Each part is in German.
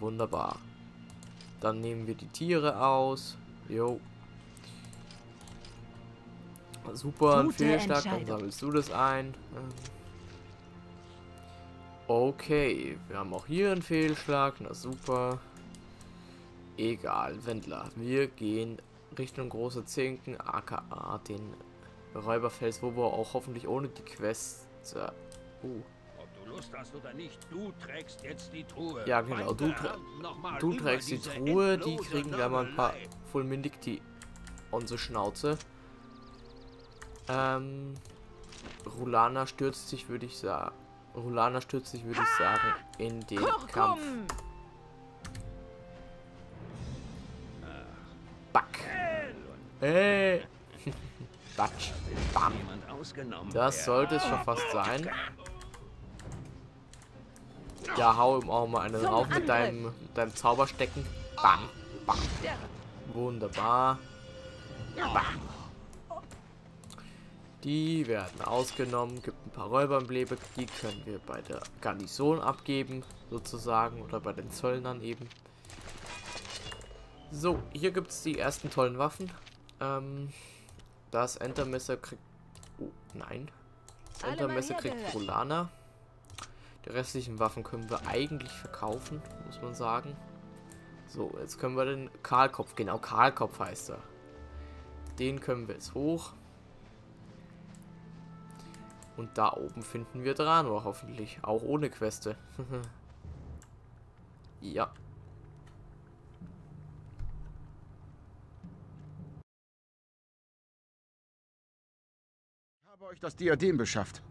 Wunderbar. Dann nehmen wir die Tiere aus. Jo. Super, ein Fehlschlag, dann sammelst du das ein. Okay, wir haben auch hier einen Fehlschlag, na super. Egal, Wendler. Wir gehen Richtung große Zinken, aka den Räuberfels, wo wir auch hoffentlich ohne die Quest... Äh, uh, Lust hast oder nicht, du trägst jetzt die Truhe. Ja, genau, du trä- du trägst die Truhe, die kriegen gleich mal ein paar. Fulminicti unsere Schnauze. Ähm, Rulana stürzt sich, würde ich sagen. Rulana stürzt sich, würde ich sagen, in den Kampf. Kurkum! Back. Hey. Batsch. Bam. Das sollte es schon fast sein. Ja, hau ihm auch mal einen Zum rauf mit deinem, mit deinem Zauberstecken. Bam. Bam. Wunderbar. Bam. Die werden ausgenommen, gibt ein paar Räuberembleme, die können wir bei der Garnison abgeben, sozusagen, oder bei den Zöllnern eben. So, hier gibt es die ersten tollen Waffen. Ähm, das Entermesser kriegt... Oh, nein. Das Entermesser kriegt. Rolana. Die restlichen Waffen können wir eigentlich verkaufen, muss man sagen. So, jetzt können wir den Kahlkopf, genau, Kahlkopf heißt er. Den können wir jetzt hoch. Und da oben finden wir Drano hoffentlich, auch ohne Queste. ja. Ich habe euch das Diadem beschafft.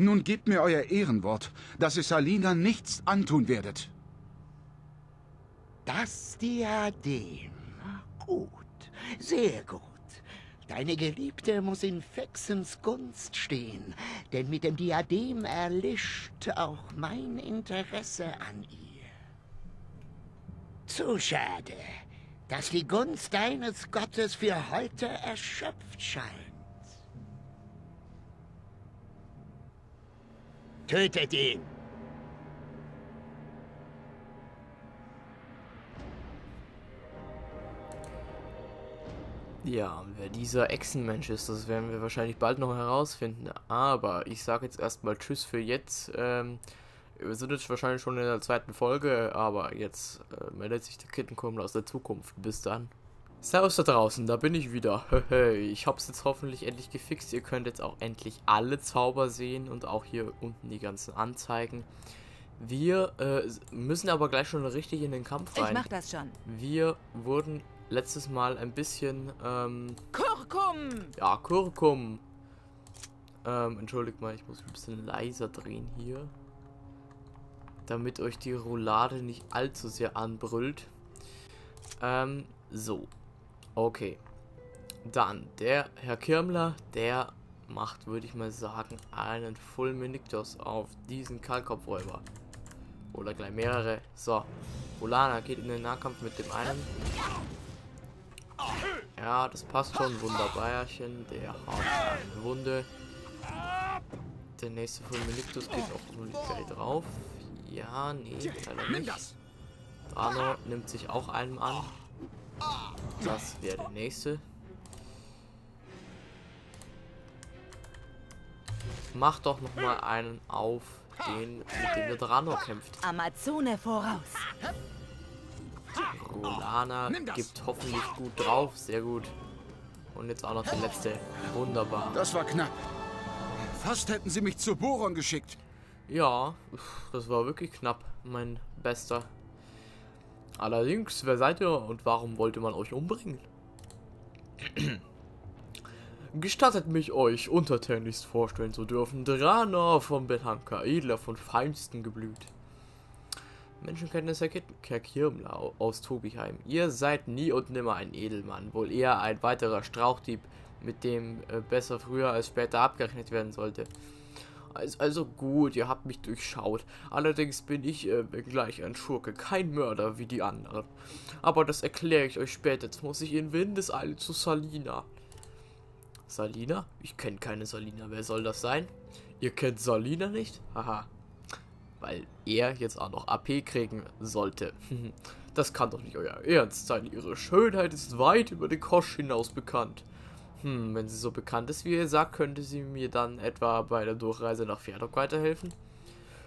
Nun gebt mir euer Ehrenwort, dass ihr Salina nichts antun werdet. Das Diadem. Gut, sehr gut. Deine Geliebte muss in Fexens Gunst stehen, denn mit dem Diadem erlischt auch mein Interesse an ihr. Zu schade, dass die Gunst deines Gottes für heute erschöpft scheint. Tötet ihn! Ja, wer dieser Echsenmensch ist, das werden wir wahrscheinlich bald noch herausfinden. Aber ich sage jetzt erstmal Tschüss für jetzt. Ähm, wir sind jetzt wahrscheinlich schon in der zweiten Folge, aber jetzt äh, meldet sich der Kittenkummel aus der Zukunft. Bis dann. Servus da draußen, da bin ich wieder. ich hab's jetzt hoffentlich endlich gefixt. Ihr könnt jetzt auch endlich alle Zauber sehen und auch hier unten die ganzen Anzeigen. Wir äh, müssen aber gleich schon richtig in den Kampf Ich rein. mach das schon. Wir wurden letztes Mal ein bisschen ähm, Kurkum! ja, Kurkum. Ähm, entschuldigt mal, ich muss ein bisschen leiser drehen hier. Damit euch die Roulade nicht allzu sehr anbrüllt. Ähm, so. Okay. Dann, der Herr Kirmler, der macht, würde ich mal sagen, einen Fulminictus auf diesen Kalkopfräuber. Oder gleich mehrere. So. Ulana geht in den Nahkampf mit dem einen. Ja, das passt schon. Wunderbarchen. Der hat eine Wunde. Der nächste Fulminictus geht auch nur gleich drauf. Ja, nee, leider nicht. Drano nimmt sich auch einem an. Das wäre der nächste. Mach doch noch mal einen auf den, mit dem der Drano kämpft. Amazone voraus. Rolana gibt hoffentlich gut drauf. Sehr gut. Und jetzt auch noch der letzte. Wunderbar. Das war knapp. Fast hätten sie mich zu Boron geschickt. Ja, das war wirklich knapp, mein Bester. Allerdings, wer seid ihr und warum wollte man euch umbringen? Gestattet mich euch untertänigst vorstellen zu dürfen, Drana von Betanka, Edler von feinstem Geblüt. Menschenkenntnis Herr Kirmlau aus Tobiheim. Ihr seid nie und nimmer ein Edelmann, wohl eher ein weiterer Strauchdieb, mit dem äh, besser früher als später abgerechnet werden sollte. Also, gut, ihr habt mich durchschaut. Allerdings bin ich äh, gleich ein Schurke, kein Mörder wie die anderen. Aber das erkläre ich euch später. Jetzt muss ich in Windeseile zu Salina. Salina? Ich kenne keine Salina. Wer soll das sein? Ihr kennt Salina nicht? Haha. weil er jetzt auch noch AP kriegen sollte. Das kann doch nicht euer Ernst sein. Ihre Schönheit ist weit über den Kosch hinaus bekannt. Hm, wenn sie so bekannt ist, wie ihr sagt, könnte sie mir dann etwa bei der Durchreise nach Ferdok weiterhelfen?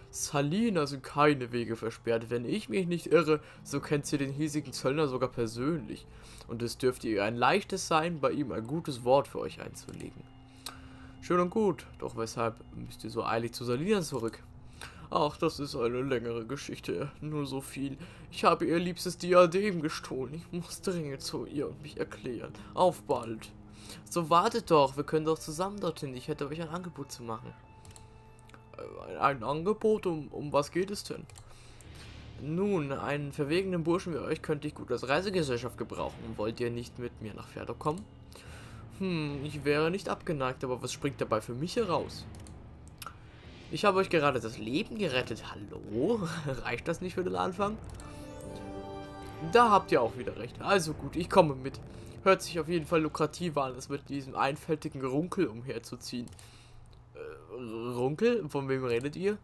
Salina sind keine Wege versperrt. Wenn ich mich nicht irre, so kennt sie den hiesigen Zöllner sogar persönlich. Und es dürfte ihr ein leichtes sein, bei ihm ein gutes Wort für euch einzulegen. Schön und gut, doch weshalb müsst ihr so eilig zu Salina zurück? Ach, das ist eine längere Geschichte. Nur so viel. Ich habe ihr liebstes Diadem gestohlen. Ich muss dringend zu ihr und mich erklären. Auf bald. So wartet doch. Wir können doch zusammen dorthin. Ich hätte euch ein Angebot zu machen. Äh, Ein Angebot? Um, um was geht es denn? Nun, einen verwegenen Burschen wie euch könnte ich gut als Reisegesellschaft gebrauchen. Wollt ihr nicht mit mir nach Pferde kommen? Hm, ich wäre nicht abgeneigt, aber was springt dabei für mich heraus? Ich habe euch gerade das Leben gerettet. Hallo? Reicht das nicht für den Anfang? Da habt ihr auch wieder recht. Also gut, ich komme mit. Hört sich auf jeden Fall lukrativ an, es mit diesem einfältigen Runkel umherzuziehen. Äh, Runkel? Von wem redet ihr?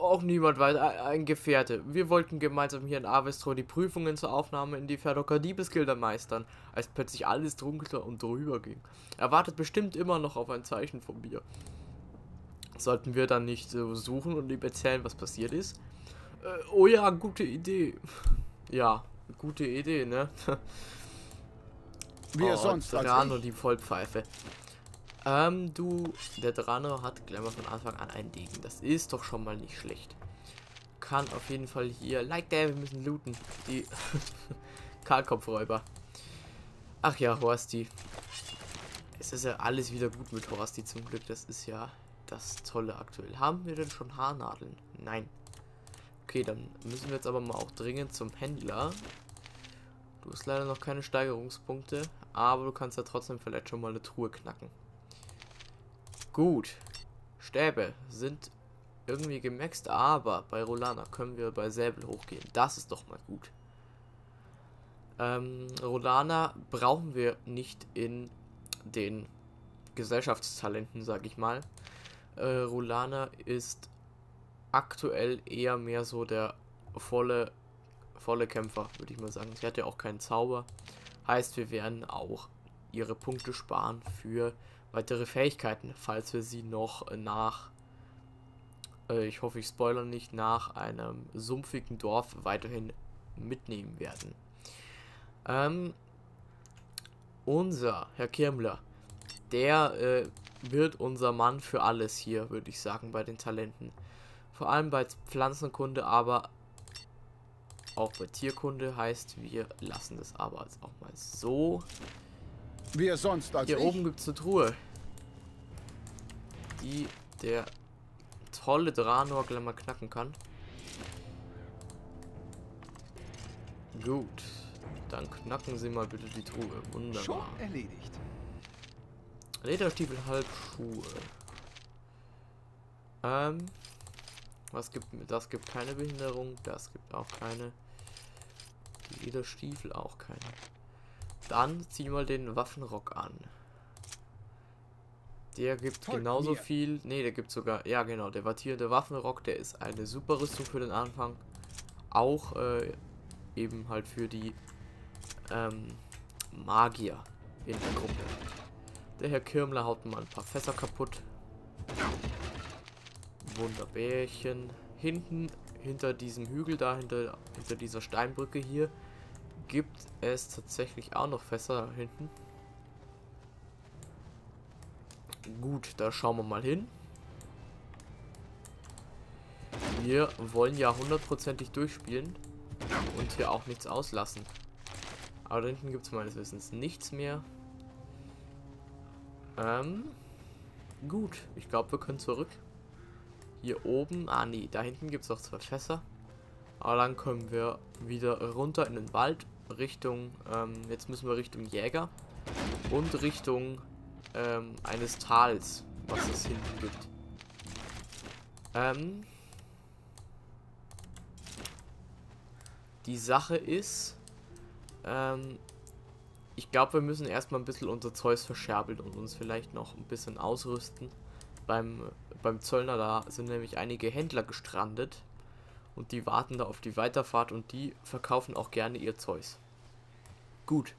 Auch niemand weiß, ein Gefährte. Wir wollten gemeinsam hier in Avestro die Prüfungen zur Aufnahme in die Verdocker Diebesgilder meistern, als plötzlich alles dunkler und drüber ging. Er wartet bestimmt immer noch auf ein Zeichen von mir. Sollten wir dann nicht so suchen und ihm erzählen, was passiert ist? Äh, oh ja, gute Idee. Ja, gute Idee, ne? Wer oh, sonst als Drano, ich? die Vollpfeife. Ähm, du, der Drano hat gleich mal von Anfang an einen Degen. Das ist doch schon mal nicht schlecht. Kann auf jeden Fall hier, like der, wir müssen looten. Die Kahlkopfräuber. Ach ja, Horsti. Es ist ja alles wieder gut mit Horsti zum Glück. Das ist ja das Tolle aktuell. Haben wir denn schon Haarnadeln? Nein. Okay, dann müssen wir jetzt aber mal auch dringend zum Händler. Du hast leider noch keine Steigerungspunkte, aber du kannst ja trotzdem vielleicht schon mal eine Truhe knacken. Gut. Stäbe sind irgendwie gemaxt, aber bei Rolana können wir bei Säbel hochgehen. Das ist doch mal gut. Ähm, Rolana brauchen wir nicht in den Gesellschaftstalenten, sag ich mal. Äh, Rolana ist aktuell eher mehr so der volle, volle Kämpfer, würde ich mal sagen. Sie hat ja auch keinen Zauber. Heißt, wir werden auch ihre Punkte sparen für weitere Fähigkeiten, falls wir sie noch nach, äh, ich hoffe, ich spoilere nicht, nach einem sumpfigen Dorf weiterhin mitnehmen werden. Ähm, unser Herr Kirmler, der äh, wird unser Mann für alles hier, würde ich sagen, bei den Talenten. Vor allem bei Pflanzenkunde, aber auch bei Tierkunde heißt, wir lassen das aber jetzt auch mal so. Wer sonst als Hier ich? oben gibt es eine Truhe, die der tolle Dranor gleich mal knacken kann. Gut, dann knacken Sie mal bitte die Truhe. Wunderbar. Schon erledigt. Lederstiefel, Halbschuhe. Ähm, was gibt das gibt keine Behinderung, das gibt auch keine. Die Lederstiefel auch keine. Dann zieh mal den Waffenrock an. Der gibt Folgt genauso mir. viel. Ne, der gibt sogar. Ja, genau. Der wattierende Waffenrock, der ist eine super Rüstung für den Anfang. Auch äh, eben halt für die ähm, Magier in der Gruppe. Der Herr Kirmler haut mal ein paar Fässer kaputt. Wunderbärchen. Hinten, hinter diesem Hügel da, hinter, hinter dieser Steinbrücke hier, gibt es tatsächlich auch noch Fässer hinten. Gut, da schauen wir mal hin. Wir wollen ja hundertprozentig durchspielen und hier auch nichts auslassen. Aber da hinten gibt es meines Wissens nichts mehr. Ähm, gut, ich glaube, wir können zurück. Hier oben, ah nee, da hinten gibt es noch zwei Fässer. Aber dann können wir wieder runter in den Wald, Richtung, ähm, jetzt müssen wir Richtung Jäger und Richtung ähm, eines Tals, was es hinten gibt. Ähm, die Sache ist, ähm, ich glaube, wir müssen erstmal ein bisschen unser Zeus verscherbeln und uns vielleicht noch ein bisschen ausrüsten. beim, beim Zöllner, da sind nämlich einige Händler gestrandet. Und die warten da auf die Weiterfahrt und die verkaufen auch gerne ihr Zeus. Gut.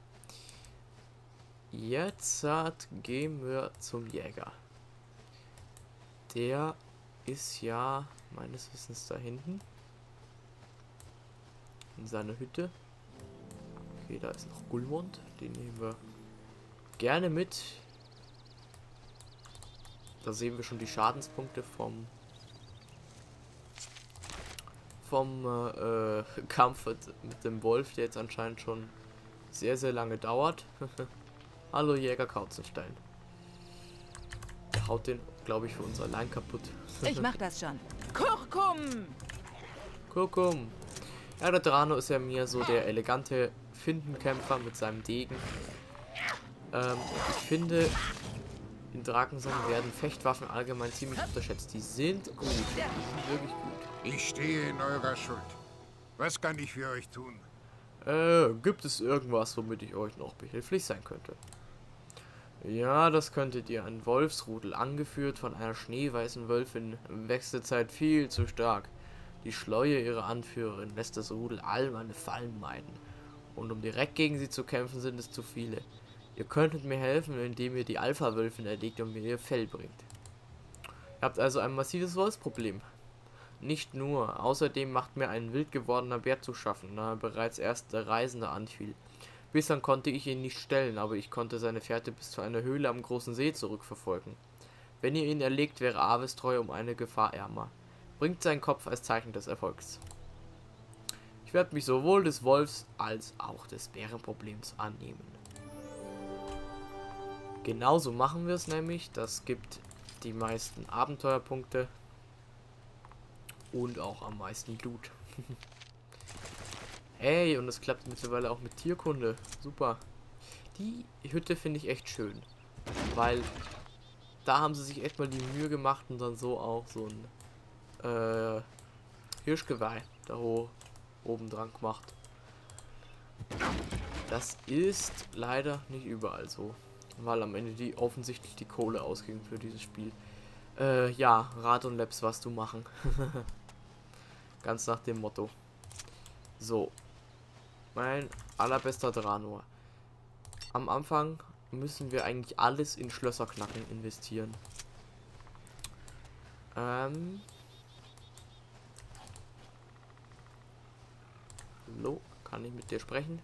Jetzt gehen wir zum Jäger. Der ist ja meines Wissens da hinten. In seiner Hütte. Okay, da ist noch Gulmund. Den nehmen wir gerne mit. Da sehen wir schon die Schadenspunkte vom vom äh, Kampf mit dem Wolf, der jetzt anscheinend schon sehr, sehr lange dauert. Hallo Jäger Kauzenstein. Der haut den, glaube ich, für uns allein kaputt. Ich mach das schon. Kurkum! Kurkum. Ja, der Drano ist ja mir so der elegante Findenkämpfer mit seinem Degen. Ähm, ich finde, in Drakensang werden Fechtwaffen allgemein ziemlich unterschätzt. Die sind gut. Die sind wirklich gut. Ich stehe in eurer Schuld. Was kann ich für euch tun? Äh, gibt es irgendwas, womit ich euch noch behilflich sein könnte? Ja, das könntet ihr. Ein Wolfsrudel, angeführt von einer schneeweißen Wölfin, wechselt Zeit viel zu stark. Die Schleue ihrer Anführerin lässt das Rudel all meine Fallen meiden. Und um direkt gegen sie zu kämpfen, sind es zu viele. Ihr könntet mir helfen, indem ihr die Alpha-Wölfin erlegt und mir ihr Fell bringt. Ihr habt also ein massives Wolfsproblem. Nicht nur, außerdem macht mir ein wild gewordener Bär zu schaffen, da er bereits erst der Reisende anfiel. Bislang konnte ich ihn nicht stellen, aber ich konnte seine Fährte bis zu einer Höhle am großen See zurückverfolgen. Wenn ihr ihn erlegt, wäre Aves treu um eine Gefahr ärmer. Bringt seinen Kopf als Zeichen des Erfolgs. Ich werde mich sowohl des Wolfs als auch des Bärenproblems annehmen. Genauso machen wir es nämlich. Das gibt die meisten Abenteuerpunkte und auch am meisten Blut. Ey, und es klappt mittlerweile auch mit Tierkunde. Super. Die Hütte finde ich echt schön. Weil da haben sie sich echt mal die Mühe gemacht und dann so auch so ein äh, Hirschgeweih da oben dran gemacht. Das ist leider nicht überall so. Weil am Ende die offensichtlich die Kohle ausging für dieses Spiel. Äh, ja, Rad und Labs was du machen. Ganz nach dem Motto. So. Mein allerbester Dranor. Am Anfang müssen wir eigentlich alles in Schlösserknacken investieren. Ähm. Hallo, kann ich mit dir sprechen?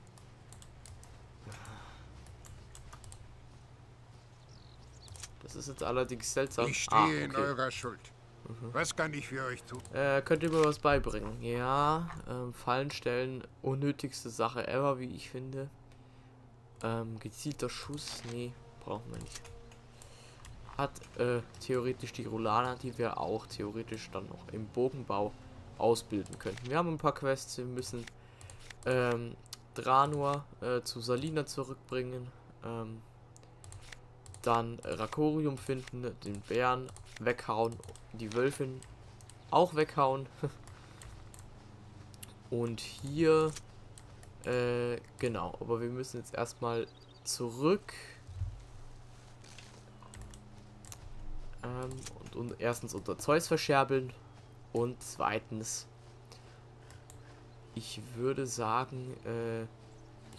Ist jetzt allerdings seltsam. Ich stehe Ah, okay. in eurer Schuld. Was kann ich für euch tun? Äh, könnt ihr mir was beibringen? Ja, ähm, Fallen stellen, unnötigste Sache ever, wie ich finde. Ähm, gezielter Schuss, nee, brauchen wir nicht. Hat äh, theoretisch die Rolana, die wir auch theoretisch dann noch im Bogenbau ausbilden könnten. Wir haben ein paar Quests, wir müssen ähm, Dranor äh, zu Salina zurückbringen. Ähm, dann Rakorium finden, den Bären weghauen, die Wölfin auch weghauen. Und hier, äh, genau, aber wir müssen jetzt erstmal zurück. Ähm, und, und erstens unter Zeus verscherbeln und zweitens, ich würde sagen, äh,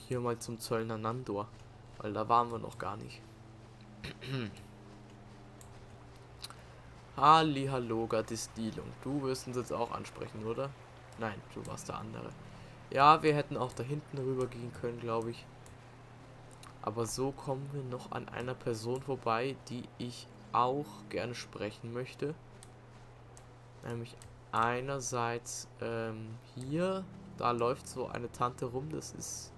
hier mal zum Zöllner Nandor, weil da waren wir noch gar nicht. Halli, hallo, Gatistilung. Du wirst uns jetzt auch ansprechen, oder? Nein, du warst der andere. Ja, wir hätten auch da hinten rüber gehen können, glaube ich. Aber so kommen wir noch an einer Person vorbei, die ich auch gerne sprechen möchte. Nämlich einerseits ähm, hier, da läuft so eine Tante rum. Das ist,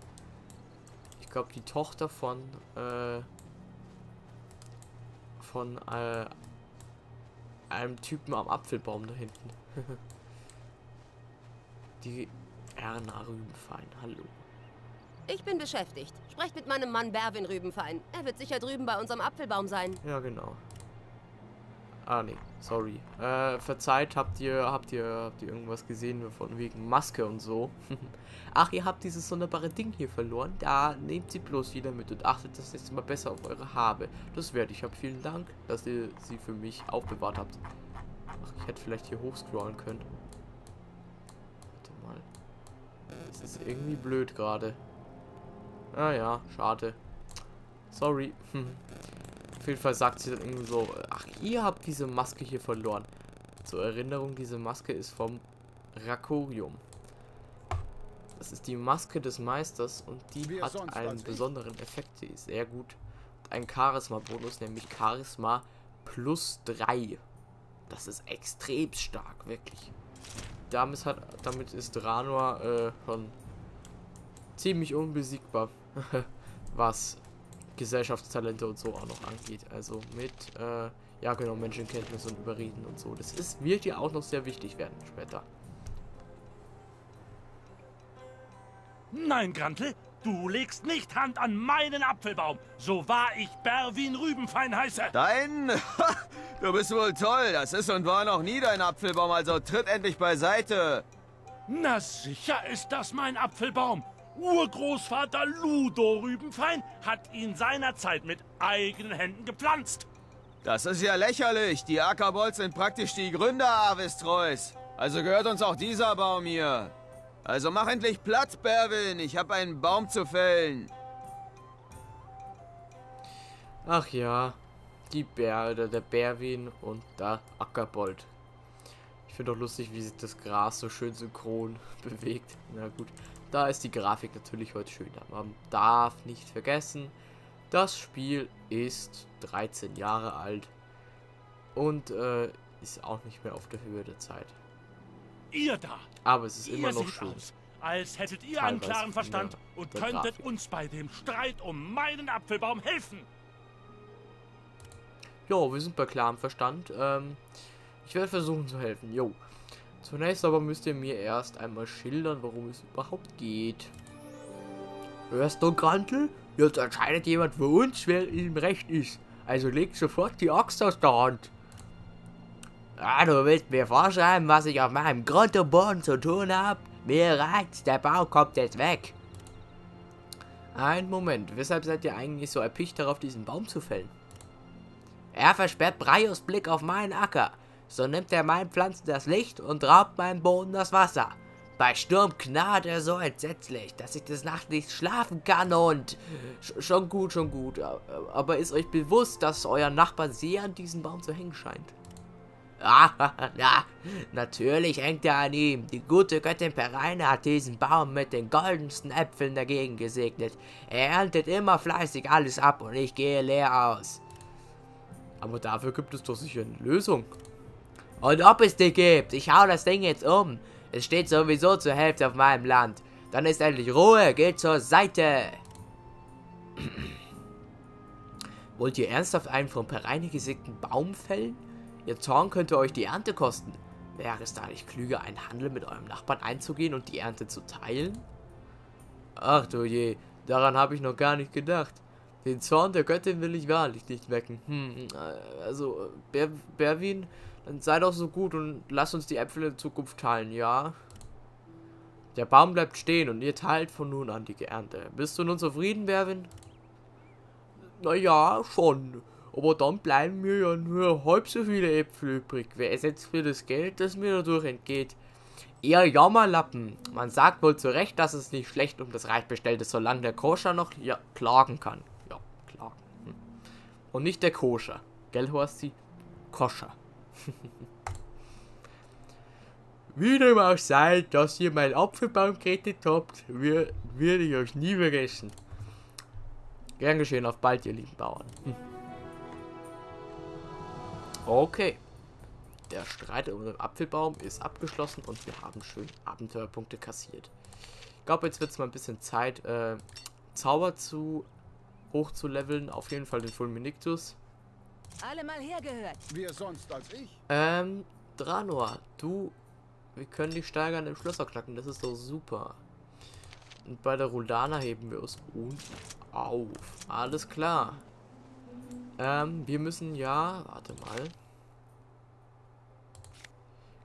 ich glaube, die Tochter von äh, von äh, einem Typen am Apfelbaum da hinten. Die Erna Rübenfein, hallo. Ich bin beschäftigt. Sprecht mit meinem Mann Berwin Rübenfein. Er wird sicher drüben bei unserem Apfelbaum sein. Ja, genau. Ah, nee, sorry. Äh, verzeiht, habt ihr, habt ihr, habt ihr irgendwas gesehen von wegen Maske und so? Ach, ihr habt dieses sonderbare Ding hier verloren. Da nehmt sie bloß wieder mit und achtet das nächste Mal besser auf eure Habe. Das werde ich. Hab vielen Dank, dass ihr sie für mich aufbewahrt habt. Ach, ich hätte vielleicht hier hochscrollen können. Warte mal. Das ist irgendwie blöd gerade. Ah ja, schade. Sorry. Auf jeden Fall sagt sie dann irgendwie so, ach, ihr habt diese Maske hier verloren. Zur Erinnerung, diese Maske ist vom Rakorium. Das ist die Maske des Meisters und die Wer hat einen besonderen Effekt. Die ist sehr gut. Ein Charisma-Bonus, nämlich Charisma plus 3. Das ist extrem stark, wirklich. Damit, hat, damit ist Ranor äh, schon ziemlich unbesiegbar, was Gesellschaftstalente und so auch noch angeht. Also mit, äh, ja genau, Menschenkenntnis und Überreden und so. Das ist, wird ja auch noch sehr wichtig werden später. Nein, Grantel, du legst nicht Hand an meinen Apfelbaum, so wahr ich Berwin Rübenfein heiße. Dein? Du bist wohl toll. Das ist und war noch nie dein Apfelbaum, also tritt endlich beiseite. Na sicher ist das mein Apfelbaum. Urgroßvater Ludo Rübenfein hat ihn seinerzeit mit eigenen Händen gepflanzt. Das ist ja lächerlich. Die Ackerbolz sind praktisch die Gründer Avistreus. Also gehört uns auch dieser Baum hier. Also mach endlich Platz, Berwin. Ich habe einen Baum zu fällen. Ach ja, die Bär, der, der Bärwin und der Ackerbold. Ich finde auch lustig, wie sich das Gras so schön synchron bewegt. Na gut, da ist die Grafik natürlich heute schöner. Man darf nicht vergessen, das Spiel ist 13 Jahre alt und äh, ist auch nicht mehr auf der Höhe der Zeit. Ihr da, Aber es ist ihr immer noch schön. aus, als hättet ihr einen klaren Verstand und könntet Grafik. uns bei dem Streit um meinen Apfelbaum helfen. Jo, wir sind bei klarem Verstand. Ähm, ich werde versuchen zu helfen. Jo. Zunächst aber müsst ihr mir erst einmal schildern, worum es überhaupt geht. Hörst du, Grantel? Jetzt entscheidet jemand für uns, wer im Recht ist. Also legt sofort die Axt aus der Hand. Ah, du willst mir vorschreiben, was ich auf meinem Grund und Boden zu tun habe? Mir reicht's, der Baum kommt jetzt weg. Ein Moment, weshalb seid ihr eigentlich so erpicht darauf, diesen Baum zu fällen? Er versperrt Breios Blick auf meinen Acker. So nimmt er meinen Pflanzen das Licht und raubt meinem Boden das Wasser. Bei Sturm knarrt er so entsetzlich, dass ich des Nachts nicht schlafen kann und... Sch schon gut, schon gut. Aber ist euch bewusst, dass euer Nachbar sehr an diesem Baum zu hängen scheint? Ah, ja, natürlich hängt er an ihm. Die gute Göttin Pereine hat diesen Baum mit den goldensten Äpfeln dagegen gesegnet. Er erntet immer fleißig alles ab und ich gehe leer aus. Aber dafür gibt es doch sicher eine Lösung. Und ob es die gibt, ich hau das Ding jetzt um. Es steht sowieso zur Hälfte auf meinem Land. Dann ist endlich Ruhe, geht zur Seite. Wollt ihr ernsthaft einen vom Pereine gesägten Baum fällen? Ihr Zorn könnte euch die Ernte kosten. Wäre es da nicht klüger, einen Handel mit eurem Nachbarn einzugehen und die Ernte zu teilen? Ach du je, daran habe ich noch gar nicht gedacht. Den Zorn der Göttin will ich wahrlich nicht wecken. Hm, also, äh, Ber Berwin, dann sei doch so gut und lass uns die Äpfel in Zukunft teilen, ja? Der Baum bleibt stehen und ihr teilt von nun an die Ernte. Bist du nun zufrieden, Berwin? Naja, schon. Aber dann bleiben mir ja nur halb so viele Äpfel übrig. Wer ersetzt mir das Geld, das mir dadurch entgeht? Ihr Jammerlappen. Man sagt wohl zu Recht, dass es nicht schlecht um das Reich bestellt ist, solange der Koscher noch ja, klagen kann. Ja, klagen. Hm. Und nicht der Koscher. Gell, Horsti? Koscher. Wie dem auch sei, dass ihr meinen Apfelbaum gerettet habt, würde ich euch nie vergessen. Gern geschehen, auf bald, ihr lieben Bauern. Hm. Okay. Der Streit um den Apfelbaum ist abgeschlossen und wir haben schön Abenteuerpunkte kassiert. Ich glaube, jetzt wird es mal ein bisschen Zeit, äh, Zauber zu hoch zu leveln. Auf jeden Fall den Fulminictus. Alle mal hergehört. Wer sonst als ich? Ähm, Dranor, du, wir können dich steigern im Schlösser knacken, das ist doch super. Und bei der Ruldana heben wir uns uns auf. Alles klar. Ähm, wir müssen ja, warte mal.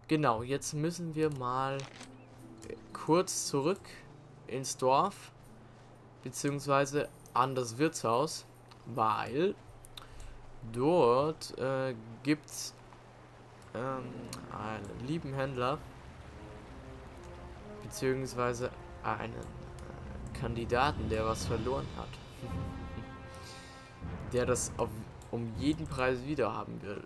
Genau, jetzt müssen wir mal kurz zurück ins Dorf, beziehungsweise an das Wirtshaus, weil dort äh, gibt es ähm, einen lieben Händler, beziehungsweise einen äh, Kandidaten, der was verloren hat. der das auf, um jeden Preis wieder haben will.